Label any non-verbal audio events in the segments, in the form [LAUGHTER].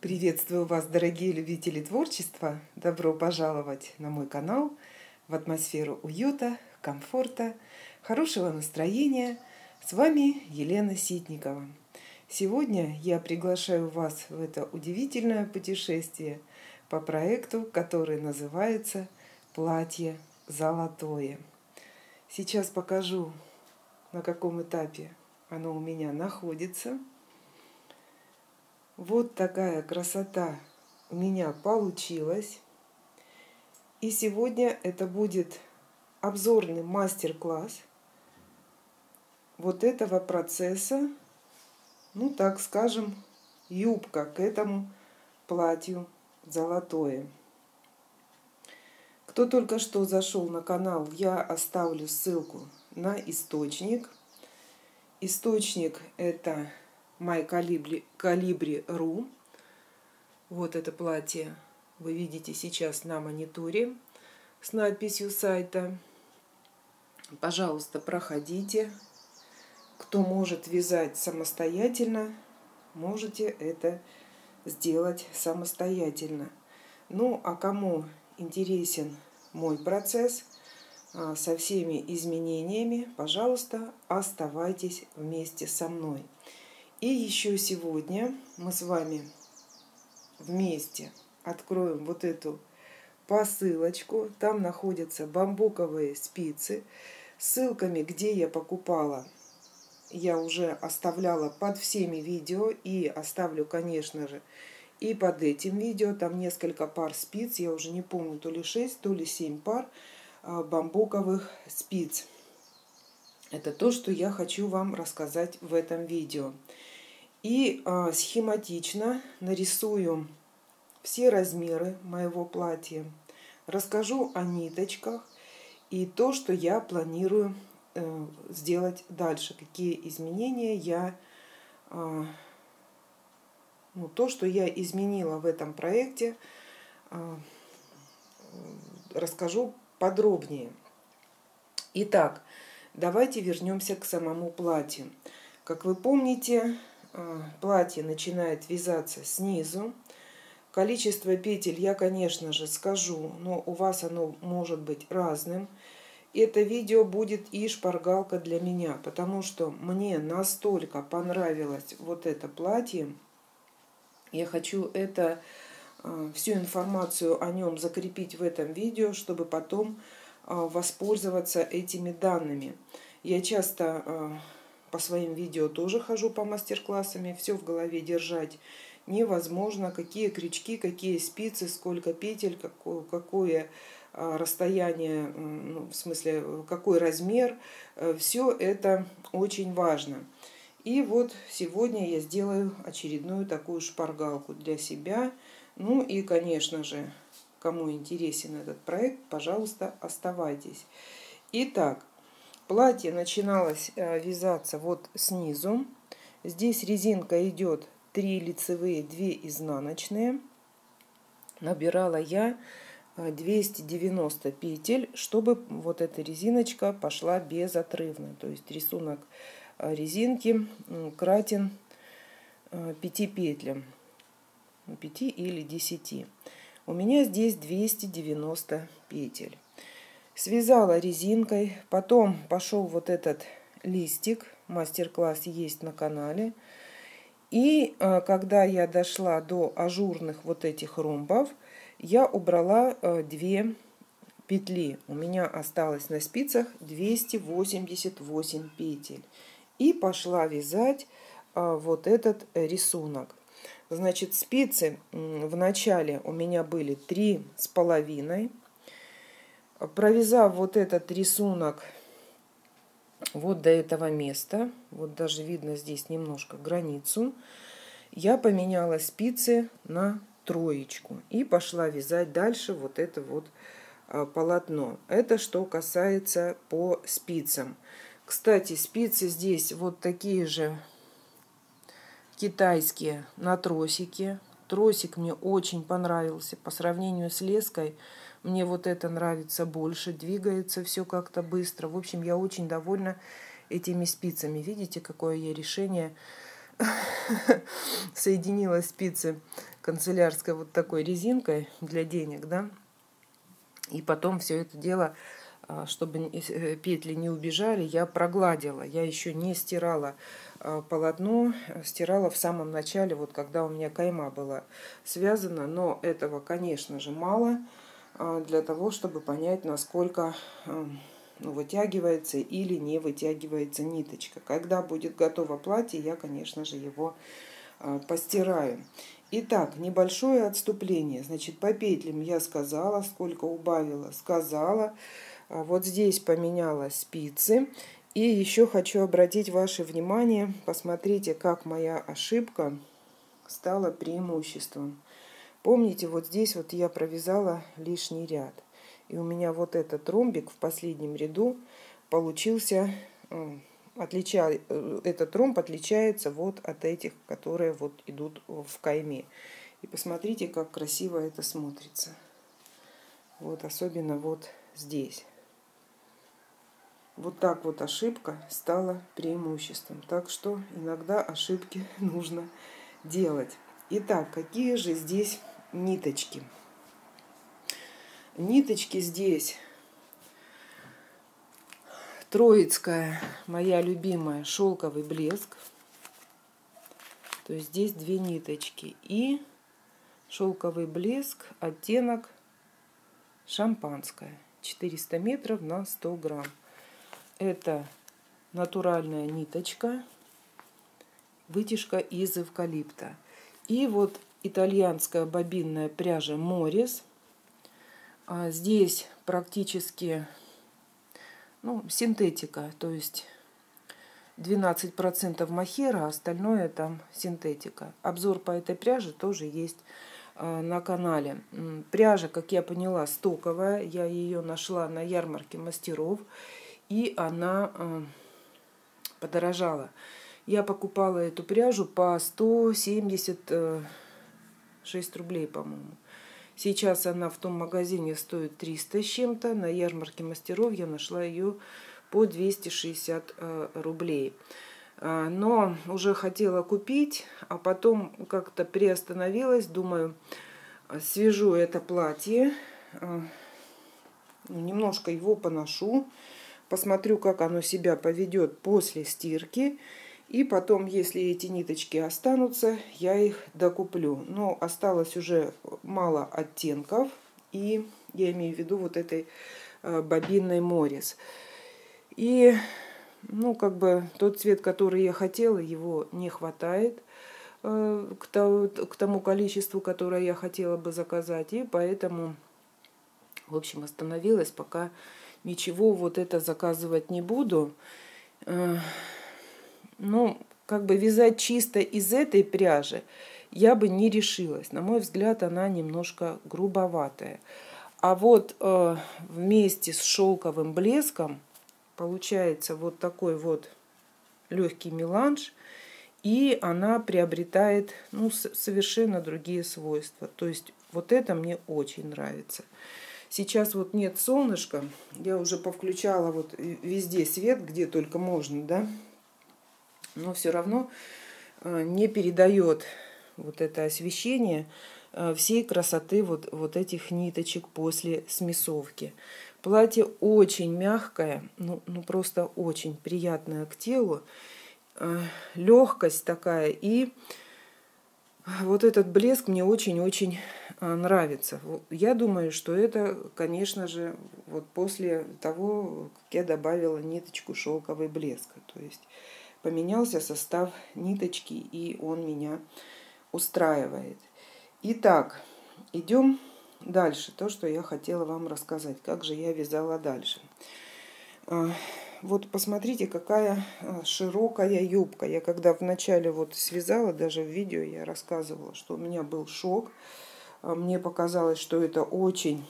Приветствую вас, дорогие любители творчества! Добро пожаловать на мой канал в атмосферу уюта, комфорта, хорошего настроения. С вами Елена Ситникова. Сегодня я приглашаю вас в это удивительное путешествие по проекту, который называется «Платье золотое». Сейчас покажу, на каком этапе оно у меня находится – вот такая красота у меня получилась. И сегодня это будет обзорный мастер-класс вот этого процесса, ну так скажем, юбка к этому платью золотое. Кто только что зашел на канал, я оставлю ссылку на источник. Источник это mycalibri.ru. Вот это платье вы видите сейчас на мониторе с надписью сайта. Пожалуйста, проходите. Кто может вязать самостоятельно, можете это сделать самостоятельно. Ну, а кому интересен мой процесс а, со всеми изменениями, пожалуйста, оставайтесь вместе со мной. И еще сегодня мы с вами вместе откроем вот эту посылочку. Там находятся бамбуковые спицы. Ссылками, где я покупала, я уже оставляла под всеми видео. И оставлю, конечно же, и под этим видео. Там несколько пар спиц. Я уже не помню, то ли 6, то ли 7 пар а, бамбуковых спиц. Это то, что я хочу вам рассказать в этом видео. И а, схематично нарисую все размеры моего платья. Расскажу о ниточках и то, что я планирую э, сделать дальше. Какие изменения я... Э, ну, то, что я изменила в этом проекте, э, расскажу подробнее. Итак, давайте вернемся к самому платью. Как вы помните, а, платье начинает вязаться снизу. Количество петель я, конечно же, скажу, но у вас оно может быть разным. Это видео будет и шпаргалка для меня, потому что мне настолько понравилось вот это платье. Я хочу это, а, всю информацию о нем закрепить в этом видео, чтобы потом воспользоваться этими данными. Я часто по своим видео тоже хожу по мастер-классами, все в голове держать невозможно, какие крючки, какие спицы, сколько петель, какое, какое расстояние, ну, в смысле, какой размер, э, все это очень важно. И вот сегодня я сделаю очередную такую шпаргалку для себя. Ну и, конечно же, кому интересен этот проект, пожалуйста, оставайтесь. Итак, Платье начиналось э, вязаться вот снизу. Здесь резинка идет 3 лицевые, 2 изнаночные. Набирала я 290 э, петель, чтобы вот эта резиночка пошла безотрывно. То есть рисунок э, резинки кратен 5 петлям, 5 или 10. У меня здесь 290 петель. Связала резинкой, потом пошел вот этот листик, мастер-класс есть на канале. И э, когда я дошла до ажурных вот этих ромбов, я убрала э, две петли. У меня осталось на спицах 288 петель. И пошла вязать э, вот этот рисунок. Значит, спицы в начале у меня были три с половиной провязав вот этот рисунок вот до этого места, вот даже видно здесь немножко границу, я поменяла спицы на троечку и пошла вязать дальше вот это вот а, полотно. Это что касается по спицам. Кстати, спицы здесь вот такие же китайские на тросике. Тросик мне очень понравился по сравнению с леской. Мне вот это нравится больше, двигается все как-то быстро. В общем, я очень довольна этими спицами. Видите, какое я решение [LAUGHS] соединила спицы канцелярской вот такой резинкой для денег, да. И потом все это дело, а, чтобы э, петли не убежали, я прогладила. Я еще не стирала полотно, стирала в самом начале, вот когда у меня кайма была связана. Но этого, конечно же, мало а, для того, чтобы понять, насколько ну, вытягивается или не вытягивается ниточка. Когда будет готово платье, я, конечно же, его постираю. Итак, небольшое отступление. Значит, по петлям я сказала, сколько убавила, сказала. А вот здесь поменяла спицы. И еще хочу обратить ваше внимание, посмотрите, как моя ошибка стала преимуществом. Помните, вот здесь вот я провязала лишний ряд. И у меня вот этот ромбик в последнем ряду получился отлича... Э, этот ромб отличается вот от этих, которые вот идут в кайме. И посмотрите, как красиво это смотрится. Вот особенно вот здесь. Вот так вот ошибка стала преимуществом. Так что иногда ошибки [LAUGHS] нужно делать. Итак, какие же здесь ниточки? Ниточки здесь Троицкая, моя любимая, шелковый блеск. То есть здесь две ниточки. И шелковый блеск, оттенок шампанское. 400 метров на 100 грамм. Это натуральная ниточка, вытяжка из эвкалипта. И вот итальянская бобинная пряжа Морис. А здесь практически ну, синтетика, то есть 12% махера, а остальное там синтетика. Обзор по этой пряже тоже есть э, на канале. Пряжа, как я поняла, стоковая. Я ее нашла на ярмарке мастеров. И она э, подорожала. Я покупала эту пряжу по 176 рублей, по-моему. Сейчас она в том магазине стоит 300 с чем-то. На ярмарке мастеров я нашла ее по 260 э, рублей. А, но уже хотела купить, а потом как-то приостановилась. Думаю, свяжу это платье, немножко его поношу, посмотрю, как оно себя поведет после стирки. И потом, если эти ниточки останутся, я их докуплю. Но осталось уже мало оттенков. И я имею в виду вот этой э, бобинной Морис. И, ну, как бы тот цвет, который я хотела, его не хватает э, к, тому, к тому количеству, которое я хотела бы заказать. И поэтому, в общем, остановилась, пока ничего вот это заказывать не буду. Э, ну, как бы вязать чисто из этой пряжи я бы не решилась. На мой взгляд, она немножко грубоватая. А вот э, вместе с шелковым блеском получается вот такой вот легкий меланж, и она приобретает ну, совершенно другие свойства. То есть вот это мне очень нравится. Сейчас вот нет солнышка, я уже повключала вот везде свет, где только можно, да, но все равно э, не передает вот это освещение э, всей красоты вот, вот этих ниточек после смесовки. Платье очень мягкое, ну, ну просто очень приятное к телу, э, легкость такая и вот этот блеск мне очень-очень нравится. Я думаю, что это, конечно же, вот после того, как я добавила ниточку шелковый блеск. То есть поменялся состав ниточки, и он меня устраивает. Итак, идем дальше. То, что я хотела вам рассказать. Как же я вязала дальше. А, вот посмотрите, какая а, широкая юбка. Я когда вначале вот связала, даже в видео я рассказывала, что у меня был шок. А, мне показалось, что это очень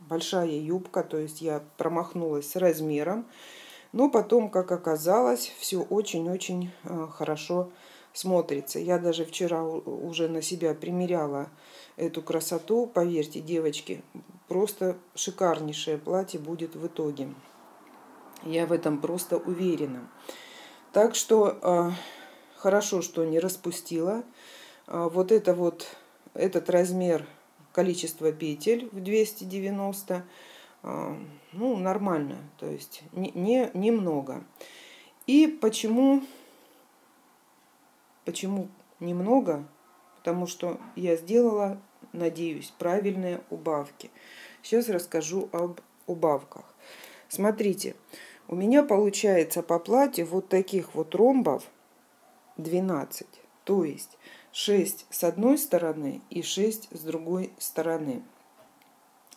большая юбка, то есть я промахнулась с размером. Но потом, как оказалось, все очень-очень э, хорошо смотрится. Я даже вчера уже на себя примеряла эту красоту. Поверьте, девочки, просто шикарнейшее платье будет в итоге. Я в этом просто уверена. Так что э, хорошо, что не распустила. Э, вот это вот этот размер количество петель в 290, а, ну, нормально, то есть не, не, немного. И почему, почему немного? Потому что я сделала, надеюсь, правильные убавки. Сейчас расскажу об убавках. Смотрите, у меня получается по платью вот таких вот ромбов 12. То есть 6 с одной стороны и 6 с другой стороны.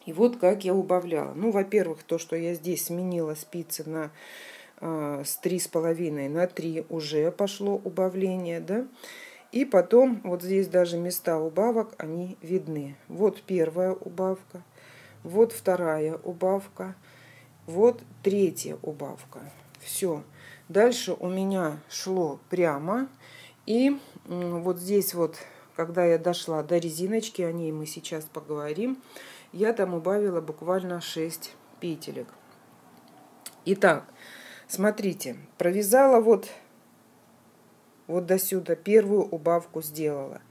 И вот как я убавляла. Ну, во-первых, то, что я здесь сменила спицы на э, с 3,5 на 3 уже пошло убавление, да. И потом вот здесь даже места убавок, они видны. Вот первая убавка, вот вторая убавка, вот третья убавка. Все. Дальше у меня шло прямо. И вот здесь вот, когда я дошла до резиночки, о ней мы сейчас поговорим, я там убавила буквально 6 петелек. Итак, смотрите, провязала вот, вот до сюда, первую убавку сделала.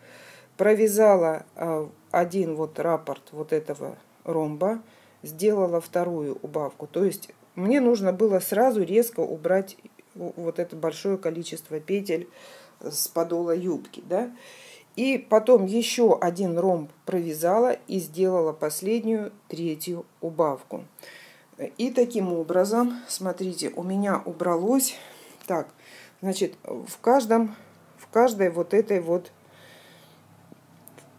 Провязала а, один вот раппорт вот этого ромба, сделала вторую убавку. То есть мне нужно было сразу резко убрать вот это большое количество петель с подола юбки, да. И потом еще один ромб провязала и сделала последнюю, третью убавку. И таким образом, смотрите, у меня убралось, так, значит, в каждом, в каждой вот этой вот,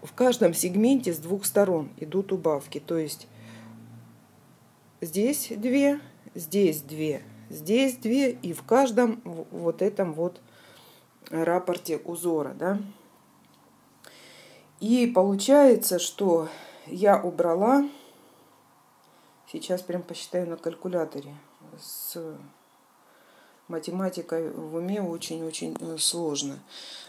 в каждом сегменте с двух сторон идут убавки. То есть здесь две, здесь две, здесь две, и в каждом вот этом вот рапорте узора, да. И получается, что я убрала, сейчас прям посчитаю на калькуляторе, с математикой в уме очень-очень э, сложно.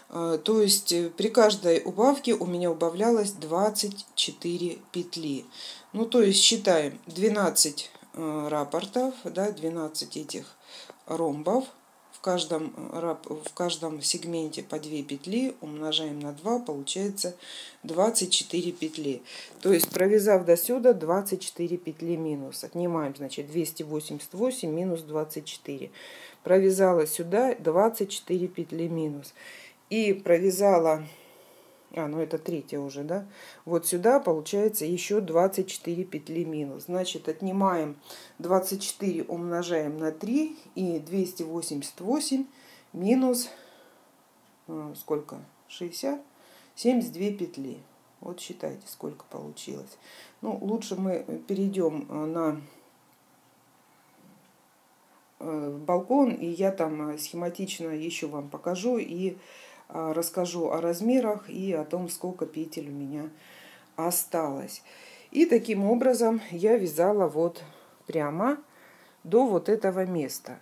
А, то есть э, при каждой убавке у меня убавлялось 24 петли. Ну, то есть считаем 12 э, рапортов, да, 12 этих ромбов каждом, в каждом сегменте по 2 петли умножаем на 2, получается 24 петли. То есть провязав до сюда 24 петли минус. Отнимаем, значит, 288 минус 24. Провязала сюда 24 петли минус. И провязала а, ну это третья уже, да, вот сюда получается еще 24 петли минус. Значит, отнимаем 24, умножаем на 3 и 288 минус э, сколько? 60? 72 петли. Вот считайте, сколько получилось. Ну, лучше мы перейдем э, на э, балкон, и я там схематично еще вам покажу и расскажу о размерах и о том, сколько петель у меня осталось. И таким образом я вязала вот прямо до вот этого места.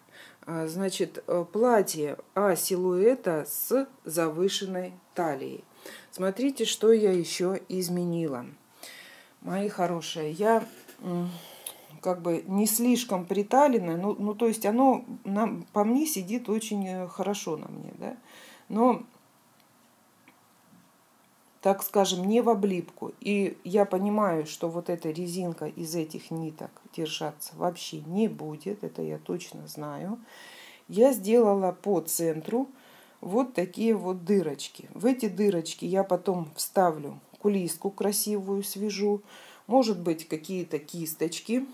А, значит, э, платье А силуэта с завышенной талией. Смотрите, что я еще изменила. Мои хорошие, я как бы не слишком приталенное, ну, ну то есть оно нам, по мне сидит очень э, хорошо на мне, да. Но так скажем, не в облипку. И я понимаю, что вот эта резинка из этих ниток держаться вообще не будет, это я точно знаю. Я сделала по центру вот такие вот дырочки. В эти дырочки я потом вставлю кулиску красивую, свяжу. Может быть, какие-то кисточки.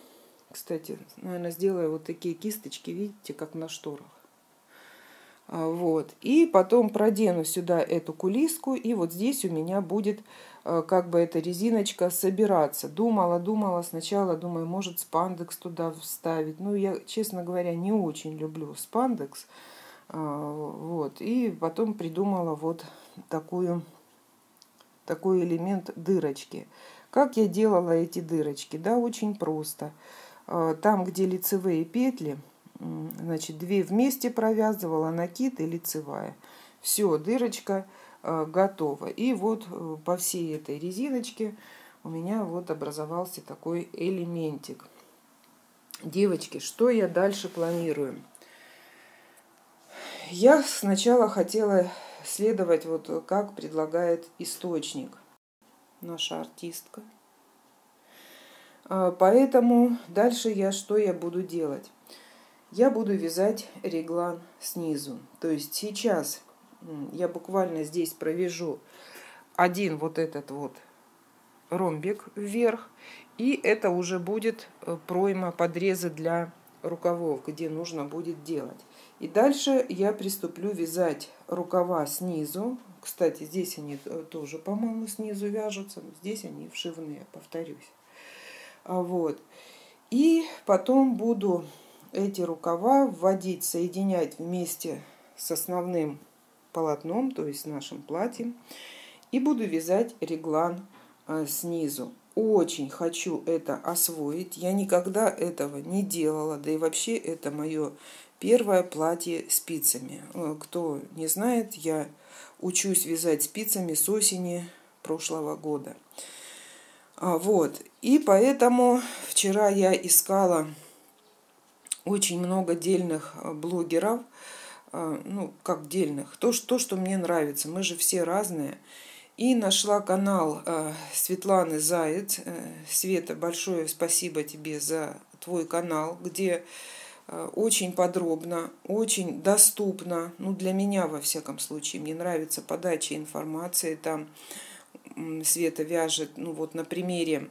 Кстати, наверное, сделаю вот такие кисточки, видите, как на шторах. А, вот. И потом продену сюда эту кулиску, и вот здесь у меня будет э, как бы эта резиночка собираться. Думала, думала сначала, думаю, может спандекс туда вставить. Ну, я, честно говоря, не очень люблю спандекс. А, вот. И потом придумала вот такую, такой элемент дырочки. Как я делала эти дырочки? Да, очень просто. А, там, где лицевые петли, Значит, две вместе провязывала, накид и лицевая. Все, дырочка э, готова. И вот э, по всей этой резиночке у меня вот образовался такой элементик. Девочки, что я дальше планирую? Я сначала хотела следовать вот как предлагает источник. наша артистка. А, поэтому дальше я что я буду делать? Я буду вязать реглан снизу. То есть сейчас я буквально здесь провяжу один вот этот вот ромбик вверх. И это уже будет э, пройма подреза для рукавов, где нужно будет делать. И дальше я приступлю вязать рукава снизу. Кстати, здесь они э, тоже, по-моему, снизу вяжутся. Здесь они вшивные, повторюсь. А вот. И потом буду эти рукава вводить, соединять вместе с основным полотном, то есть нашим платьем. И буду вязать реглан а, снизу. Очень хочу это освоить. Я никогда этого не делала. Да и вообще это мое первое платье спицами. Э, кто не знает, я учусь вязать спицами с осени прошлого года. А, вот. И поэтому вчера я искала очень много дельных э, блогеров, э, ну, как дельных, то, что, что мне нравится. Мы же все разные. И нашла канал э, Светланы Заяц. Света, большое спасибо тебе за твой канал, где очень подробно, очень доступно, ну для меня во всяком случае, мне нравится подача информации, там Света вяжет, ну вот на примере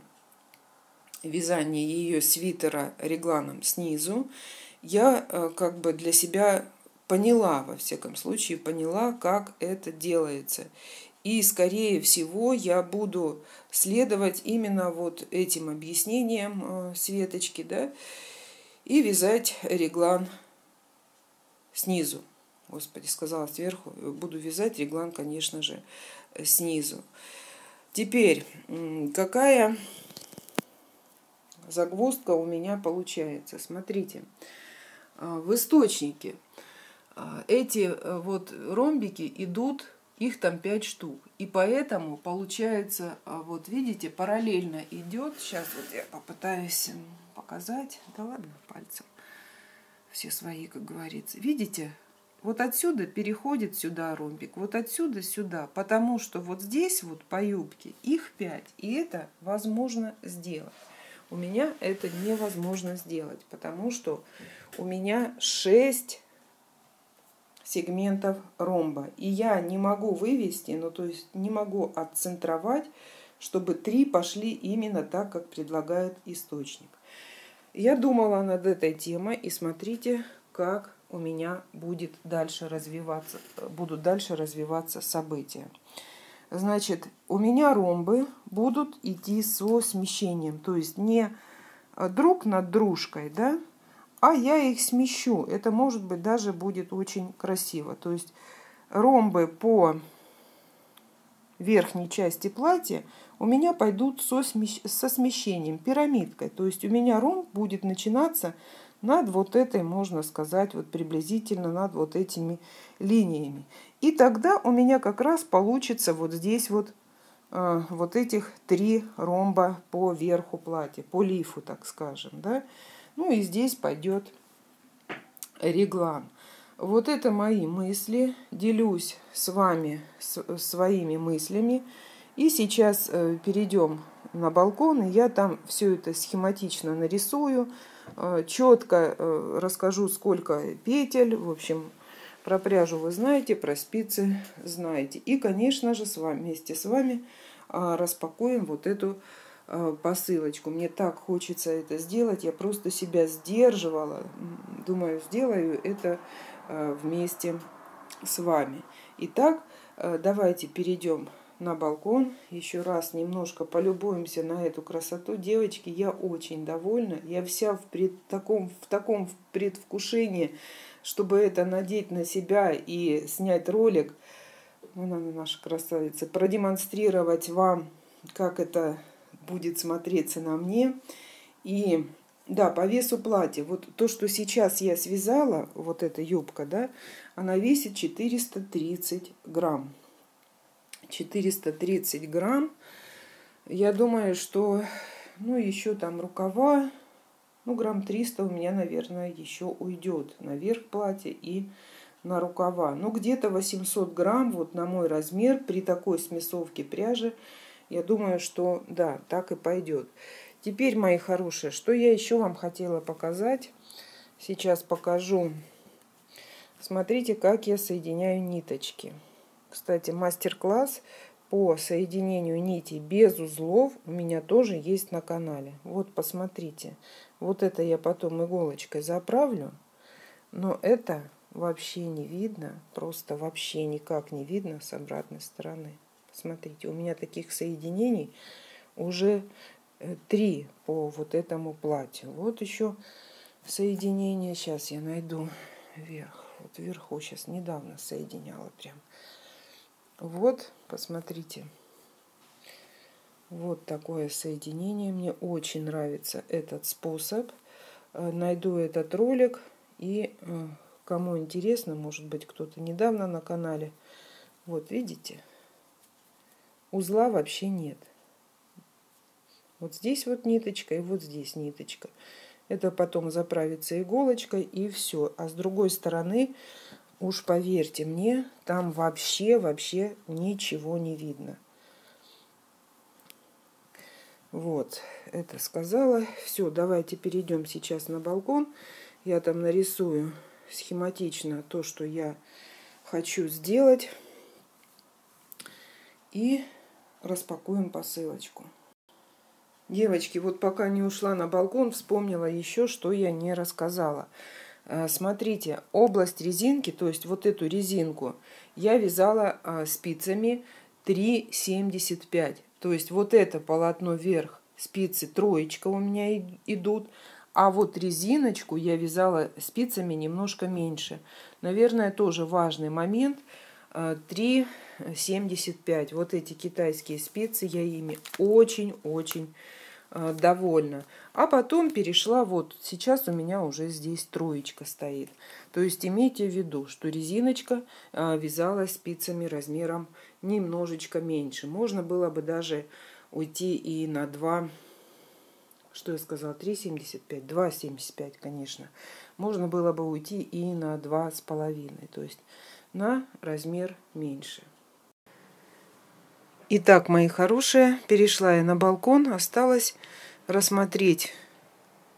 вязания ее свитера регланом снизу, я э, как бы для себя поняла, во всяком случае, поняла, как это делается. И, скорее всего, я буду следовать именно вот этим объяснениям э, Светочки, да, и вязать реглан снизу. Господи, сказала сверху, буду вязать реглан, конечно же, снизу. Теперь, какая загвоздка у меня получается? Смотрите, а, в источнике а, эти э, вот ромбики идут, их там 5 штук. И поэтому получается, а, вот видите, параллельно идет, сейчас вот я попытаюсь показать, да ладно, пальцем, все свои, как говорится. Видите, вот отсюда переходит сюда ромбик, вот отсюда сюда, потому что вот здесь вот по юбке их 5, и это возможно сделать. У меня это невозможно сделать, потому что у меня 6 сегментов ромба, и я не могу вывести, ну то есть не могу отцентровать, чтобы три пошли именно так, как предлагает источник. Я думала над этой темой, и смотрите, как у меня будет дальше развиваться, будут дальше развиваться события. Значит, у меня ромбы будут идти со смещением, то есть не друг над дружкой, да, а я их смещу. Это может быть даже будет очень красиво. То есть ромбы по верхней части платья у меня пойдут со, смещ... со смещением, пирамидкой. То есть у меня ромб будет начинаться над вот этой, можно сказать, вот приблизительно над вот этими линиями. И тогда у меня как раз получится вот здесь вот э, вот этих три ромба по верху платья, по лифу, так скажем, да. Ну и здесь пойдет реглан. Вот это мои мысли. Делюсь с вами с, своими мыслями. И сейчас э, перейдем на балкон, и я там все это схематично нарисую, четко э, расскажу, сколько петель. В общем, про пряжу вы знаете, про спицы знаете. И, конечно же, с вами, вместе с вами э, распакуем вот эту э, посылочку. Мне так хочется это сделать. Я просто себя сдерживала. Думаю, сделаю это э, вместе с вами. Итак, э, давайте перейдем на балкон. Еще раз немножко полюбуемся на эту красоту. Девочки, я очень довольна. Я вся в, пред, таком, в таком предвкушении, чтобы это надеть на себя и снять ролик. Вон она наша красавица. Продемонстрировать вам, как это будет смотреться на мне. И да, по весу платья. Вот то, что сейчас я связала, вот эта юбка, да, она весит 430 грамм. 430 грамм. Я думаю, что, ну, еще там рукава, ну, грамм 300 у меня, наверное, еще уйдет на верх платья и на рукава. Ну, где-то 800 грамм, вот на мой размер, при такой смесовке пряжи, Я думаю, что да, так и пойдет. Теперь, мои хорошие, что я еще вам хотела показать. Сейчас покажу. Смотрите, как я соединяю ниточки. Кстати, мастер-класс по соединению нитей без узлов у меня тоже есть на канале. Вот, посмотрите. Вот это я потом иголочкой заправлю. Но это вообще не видно. Просто вообще никак не видно с обратной стороны. Смотрите, у меня таких соединений уже Э, три по вот этому платью. Вот еще соединение. Сейчас я найду вверх. Вот вверху сейчас недавно соединяла прям. Вот, посмотрите. Вот такое соединение. Мне очень нравится этот способ. Э, найду этот ролик. И э, кому интересно, может быть, кто-то недавно на канале. Вот, видите? Узла вообще нет. Вот здесь вот ниточка и вот здесь ниточка. Это потом заправится иголочкой и все. А с другой стороны, уж поверьте мне, там вообще, вообще ничего не видно. Вот, это сказала. Все, давайте перейдем сейчас на балкон. Я там нарисую схематично то, что я хочу сделать. И распакуем посылочку. Девочки, вот пока не ушла на балкон, вспомнила еще, что я не рассказала. Э, смотрите, область резинки, то есть вот эту резинку, я вязала а, спицами 3,75. То есть вот это полотно вверх, спицы троечка у меня идут, а вот резиночку я вязала спицами немножко меньше. Наверное, тоже важный момент. 3,75. Э, вот эти китайские спицы, я ими очень-очень Э, довольна. А потом перешла, вот сейчас у меня уже здесь троечка стоит. То есть имейте в виду, что резиночка э, вязалась спицами размером немножечко меньше. Можно было бы даже уйти и на 2, что я сказала, 3,75, 2,75, конечно. Можно было бы уйти и на 2,5, то есть на размер меньше. Итак, мои хорошие, перешла я на балкон. Осталось рассмотреть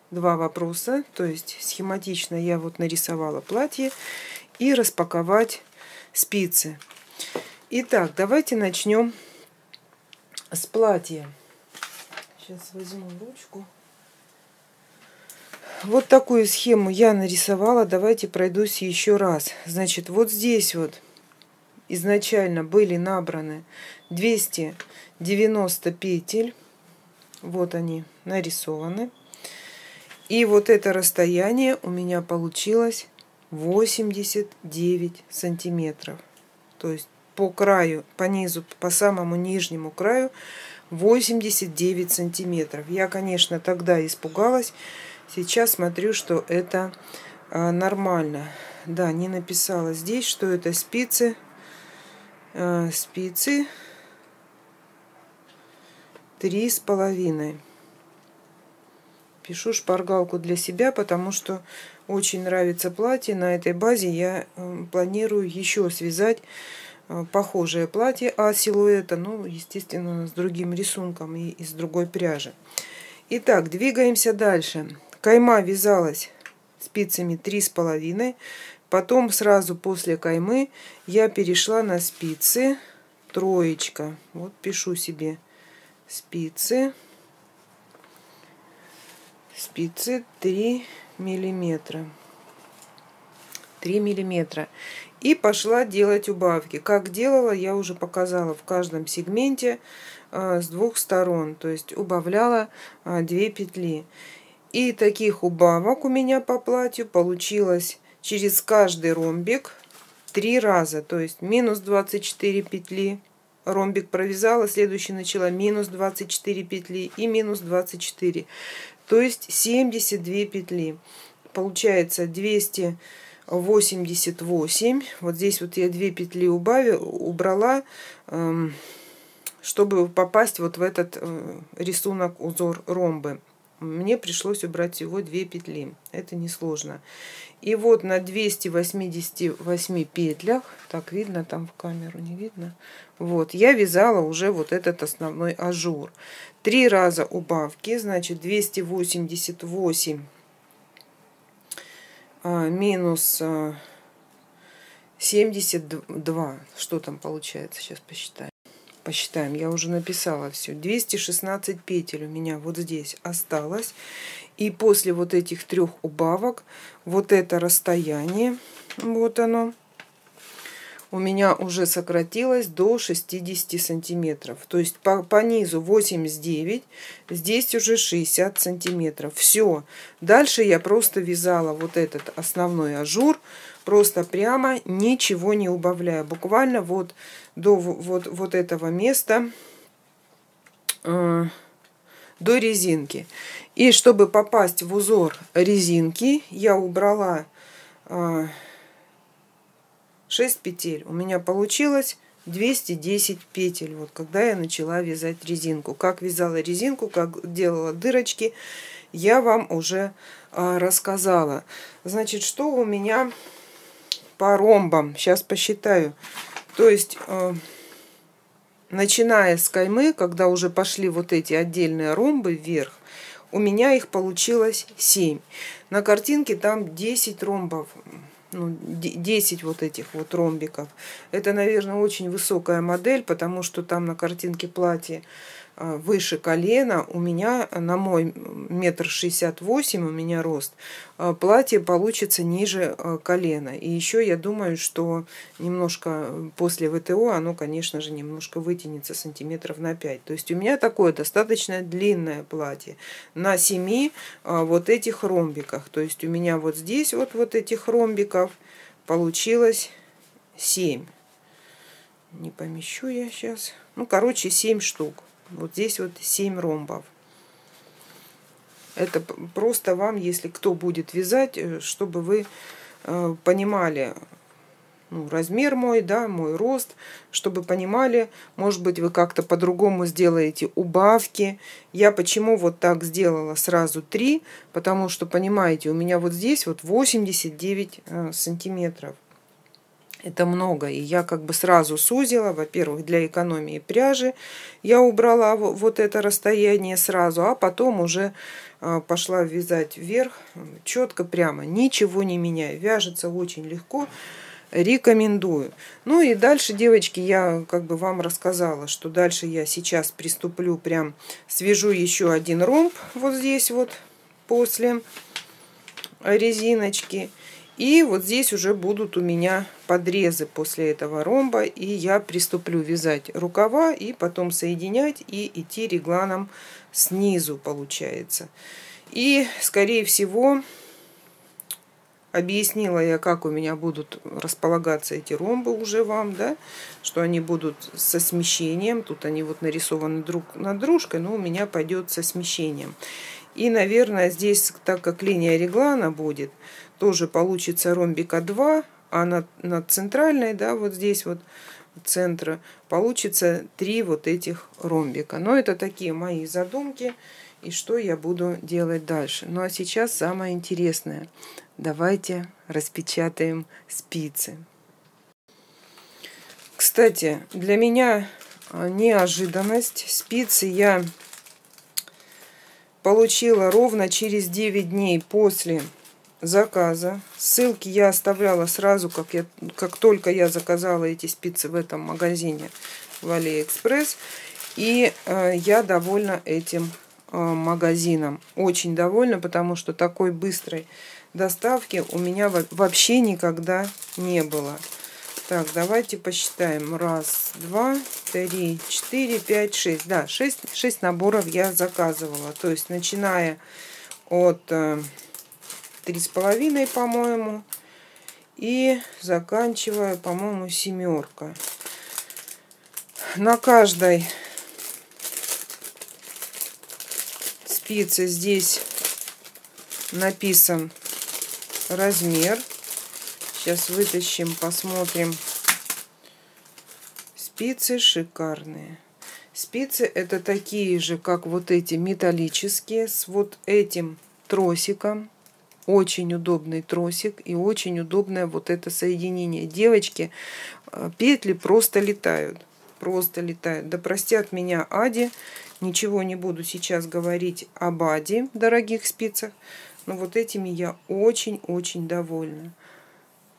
два вопроса. То есть схематично я вот нарисовала платье и распаковать спицы. Итак, давайте начнем с платья. Сейчас возьму ручку. Вот такую схему я нарисовала. Давайте пройдусь еще раз. Значит, вот здесь вот изначально были набраны 290 петель. Вот они нарисованы. И вот это расстояние у меня получилось 89 сантиметров. То есть по краю, по низу, по самому нижнему краю 89 сантиметров. Я, конечно, тогда испугалась. Сейчас смотрю, что это а, нормально. Да, не написала здесь, что это спицы Э, спицы три с половиной. Пишу шпаргалку для себя, потому что очень нравится платье. На этой базе я э, планирую еще связать э, похожее платье а силуэта, ну, естественно, с другим рисунком и из другой пряжи. Итак, двигаемся дальше. Кайма вязалась спицами три с половиной. Потом сразу после каймы я перешла на спицы. Троечка. Вот пишу себе спицы. Спицы 3 миллиметра. 3 миллиметра. И пошла делать убавки. Как делала, я уже показала в каждом сегменте э, с двух сторон. То есть убавляла э, 2 петли. И таких убавок у меня по платью получилось через каждый ромбик три раза. То есть минус 24 петли. Ромбик провязала, следующий начала минус 24 петли и минус 24. То есть 72 петли. Получается 288. Вот здесь вот я 2 петли убавила, убрала, эм, чтобы попасть вот в этот э, рисунок узор ромбы. Мне пришлось убрать всего 2 петли. Это несложно. И вот на 288 петлях, так видно там в камеру, не видно? Вот, я вязала уже вот этот основной ажур. Три раза убавки, значит 288 а, минус а, 72. Что там получается? Сейчас посчитаем. Посчитаем. Я уже написала все. 216 петель у меня вот здесь осталось. И после вот этих трех убавок, вот это расстояние, вот оно, у меня уже сократилось до 60 сантиметров. То есть по, по низу 89, здесь уже 60 сантиметров. Все. Дальше я просто вязала вот этот основной ажур, просто прямо, ничего не убавляя. Буквально вот до вот, вот этого места, э, до резинки. И чтобы попасть в узор резинки, я убрала э, 6 петель. У меня получилось 210 петель, вот когда я начала вязать резинку. Как вязала резинку, как делала дырочки, я вам уже э, рассказала. Значит, что у меня по ромбам. Сейчас посчитаю. То есть, э, начиная с каймы, когда уже пошли вот эти отдельные ромбы вверх, у меня их получилось 7. На картинке там 10 ромбов. Ну, 10 вот этих вот ромбиков. Это, наверное, очень высокая модель, потому что там на картинке платье выше колена, у меня на мой метр шестьдесят восемь, у меня рост, а, платье получится ниже а, колена. И еще я думаю, что немножко после ВТО оно, конечно же, немножко вытянется сантиметров на 5. То есть у меня такое достаточно длинное платье на 7 вот этих ромбиках. То есть у меня вот здесь вот, вот этих ромбиков получилось 7. Не помещу я сейчас. Ну, короче, 7 штук. Вот здесь вот 7 ромбов. Это просто вам, если кто будет вязать, э, чтобы вы э, понимали ну, размер мой, да, мой рост, чтобы понимали, может быть, вы как-то по-другому сделаете убавки. Я почему вот так сделала сразу 3, потому что, понимаете, у меня вот здесь вот 89 э, сантиметров. Это много. И я как бы сразу сузила. Во-первых, для экономии пряжи я убрала вот это расстояние сразу, а потом уже а, пошла вязать вверх четко прямо, ничего не меняя. Вяжется очень легко. Рекомендую. Ну и дальше, девочки, я как бы вам рассказала, что дальше я сейчас приступлю, прям свяжу еще один ромб вот здесь вот после резиночки. И вот здесь уже будут у меня подрезы после этого ромба. И я приступлю вязать рукава и потом соединять и идти регланом снизу получается. И скорее всего объяснила я, как у меня будут располагаться эти ромбы уже вам, да, что они будут со смещением. Тут они вот нарисованы друг над дружкой, но у меня пойдет со смещением. И, наверное, здесь, так как линия реглана будет, тоже получится ромбика 2, а над, над центральной, да, вот здесь вот центра, получится три вот этих ромбика. Но это такие мои задумки, и что я буду делать дальше. Ну а сейчас самое интересное. Давайте распечатаем спицы. Кстати, для меня а, неожиданность. Спицы я получила ровно через 9 дней после заказа. Ссылки я оставляла сразу, как, я, как только я заказала эти спицы в этом магазине в Алиэкспресс. И э, я довольна этим э, магазином. Очень довольна, потому что такой быстрой доставки у меня вообще никогда не было. Так, давайте посчитаем. Раз, два, три, четыре, пять, шесть. Да, шесть, шесть наборов я заказывала. То есть, начиная от... Э, три с половиной, по-моему. И заканчивая, по-моему, семерка. На каждой спице здесь написан размер. Сейчас вытащим, посмотрим. Спицы шикарные. Спицы это такие же, как вот эти металлические, с вот этим тросиком. Очень удобный тросик и очень удобное вот это соединение. Девочки, э, петли просто летают. Просто летают. Да простят меня Ади. Ничего не буду сейчас говорить об Аде, дорогих спицах. Но вот этими я очень-очень довольна.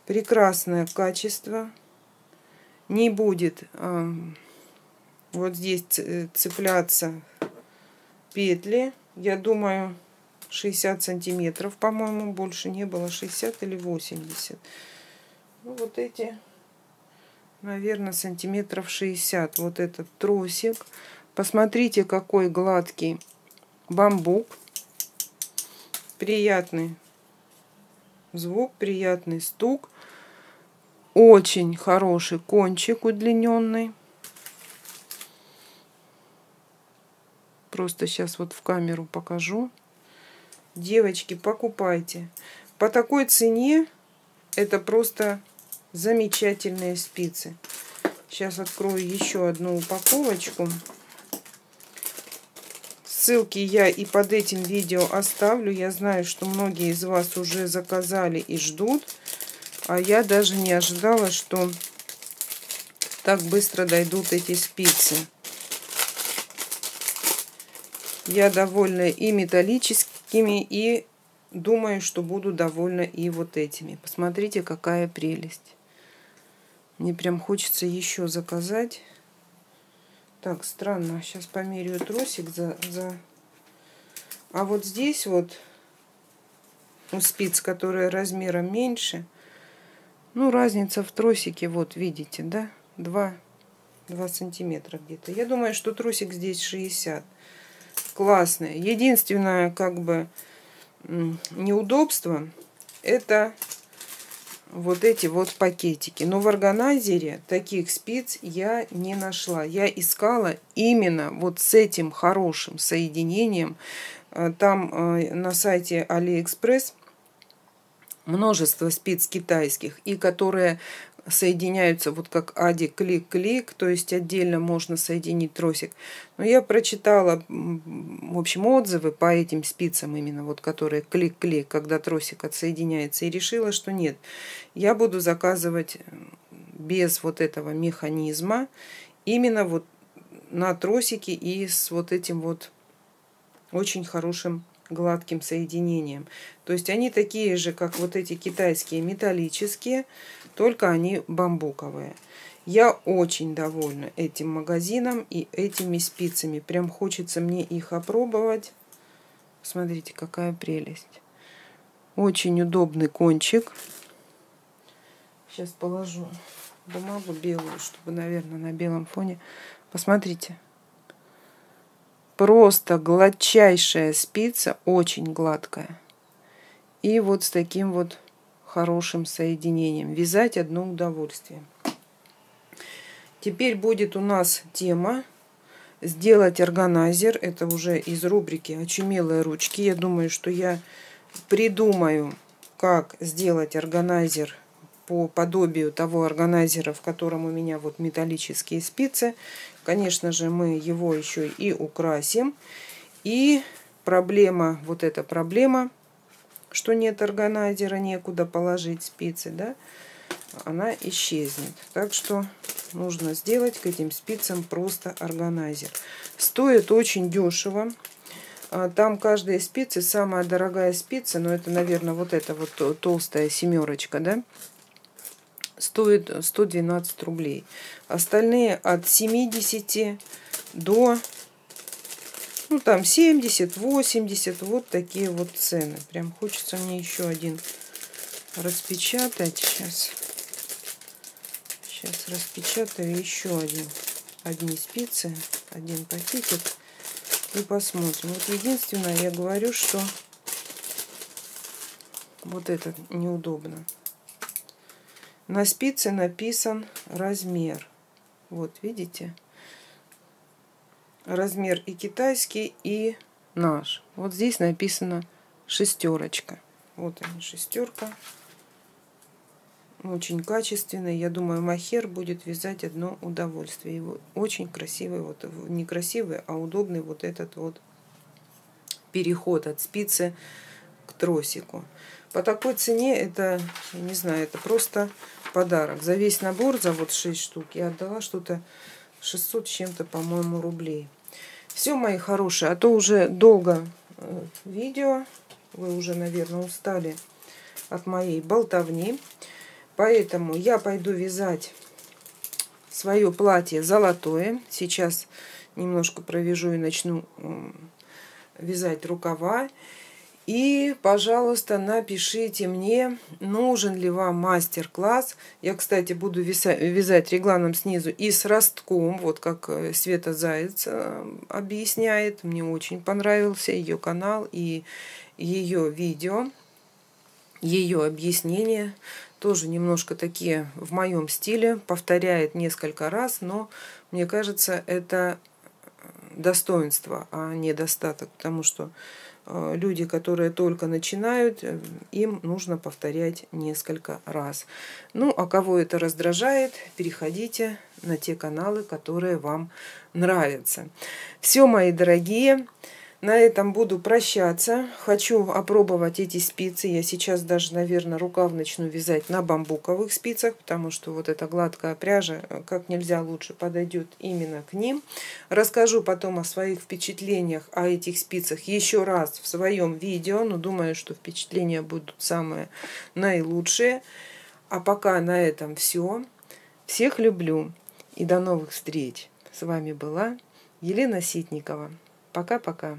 Прекрасное качество. Не будет э, вот здесь цепляться петли. Я думаю, 60 сантиметров, по-моему, больше не было. 60 или 80. Ну, вот эти, наверное, сантиметров 60. Вот этот тросик. Посмотрите, какой гладкий бамбук. Приятный звук, приятный стук. Очень хороший кончик удлиненный. Просто сейчас вот в камеру покажу. Девочки, покупайте. По такой цене это просто замечательные спицы. Сейчас открою еще одну упаковочку. Ссылки я и под этим видео оставлю. Я знаю, что многие из вас уже заказали и ждут. А я даже не ожидала, что так быстро дойдут эти спицы. Я довольна и металлическими такими и думаю, что буду довольна и вот этими. Посмотрите, какая прелесть. Мне прям хочется еще заказать. Так, странно. Сейчас померяю тросик за... за... А вот здесь вот у спиц, которые размером меньше, ну, разница в тросике, вот, видите, да? 2, 2 сантиметра где-то. Я думаю, что тросик здесь 60 классная. Единственное, как бы, неудобство, это вот эти вот пакетики. Но в органайзере таких спиц я не нашла. Я искала именно вот с этим хорошим соединением. Э, там э, на сайте AliExpress множество спиц китайских, и которые соединяются вот как ади клик-клик, то есть отдельно можно соединить тросик. Но я прочитала, в общем, отзывы по этим спицам именно, вот которые клик-клик, когда тросик отсоединяется, и решила, что нет, я буду заказывать без вот этого механизма, именно вот на тросике и с вот этим вот очень хорошим гладким соединением. То есть они такие же, как вот эти китайские металлические, только они бамбуковые. Я очень довольна этим магазином и этими спицами. Прям хочется мне их опробовать. Смотрите, какая прелесть. Очень удобный кончик. Сейчас положу бумагу белую, чтобы, наверное, на белом фоне. Посмотрите. Просто гладчайшая спица, очень гладкая. И вот с таким вот хорошим соединением. Вязать одно удовольствие. Теперь будет у нас тема сделать органайзер. Это уже из рубрики «Очумелые ручки». Я думаю, что я придумаю, как сделать органайзер по подобию того органайзера, в котором у меня вот металлические спицы. Конечно же, мы его еще и украсим. И проблема, вот эта проблема – что нет органайзера, некуда положить спицы, да, она исчезнет. Так что нужно сделать к этим спицам просто органайзер. Стоит очень дешево. А, там каждая спица, самая дорогая спица, но это, наверное, вот эта вот толстая семерочка, да, стоит 112 рублей. Остальные от 70 до ну, там 70, 80, вот такие вот цены. Прям хочется мне еще один распечатать. Сейчас. Сейчас распечатаю еще один. Одни спицы, один пакетик. И посмотрим. Вот единственное, я говорю, что вот это неудобно. На спице написан размер. Вот, видите? Размер и китайский, и наш. Вот здесь написано шестерочка. Вот они, шестерка. очень качественный. Я думаю, махер будет вязать одно удовольствие. Его очень красивый, вот не красивый, а удобный вот этот вот переход от спицы к тросику. По такой цене это, не знаю, это просто подарок. За весь набор, за вот 6 штук, я отдала что-то 600 чем-то, по-моему, рублей. Все, мои хорошие, а то уже долго э, видео. Вы уже, наверное, устали от моей болтовни. Поэтому я пойду вязать свое платье золотое. Сейчас немножко провяжу и начну вязать рукава. И, пожалуйста, напишите мне, нужен ли вам мастер-класс. Я, кстати, буду вязать регланом снизу и с ростком, вот как э, Света Заяц э, объясняет. Мне очень понравился ее канал и ее видео, ее объяснения. Тоже немножко такие в моем стиле, повторяет несколько раз, но мне кажется, это достоинство, а не достаток, потому что э, люди, которые только начинают, э, им нужно повторять несколько раз. Ну, а кого это раздражает, переходите на те каналы, которые вам нравятся. Все, мои дорогие. На этом буду прощаться. Хочу опробовать эти спицы. Я сейчас даже, наверное, рукав начну вязать на бамбуковых спицах, потому что вот эта гладкая пряжа э, как нельзя лучше подойдет именно к ним. Расскажу потом о своих впечатлениях о этих спицах еще раз в своем видео. Но думаю, что впечатления будут самые наилучшие. А пока на этом все. Всех люблю и до новых встреч. С вами была Елена Ситникова. Пока-пока.